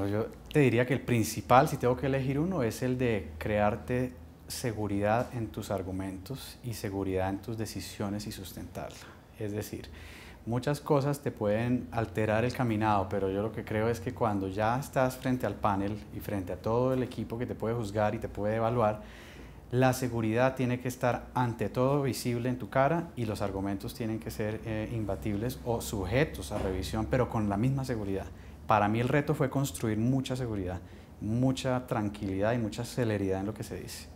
Bueno, yo te diría que el principal, si tengo que elegir uno, es el de crearte seguridad en tus argumentos y seguridad en tus decisiones y sustentarla. Es decir, muchas cosas te pueden alterar el caminado, pero yo lo que creo es que cuando ya estás frente al panel y frente a todo el equipo que te puede juzgar y te puede evaluar, la seguridad tiene que estar ante todo visible en tu cara y los argumentos tienen que ser eh, imbatibles o sujetos a revisión, pero con la misma seguridad. Para mí el reto fue construir mucha seguridad, mucha tranquilidad y mucha celeridad en lo que se dice.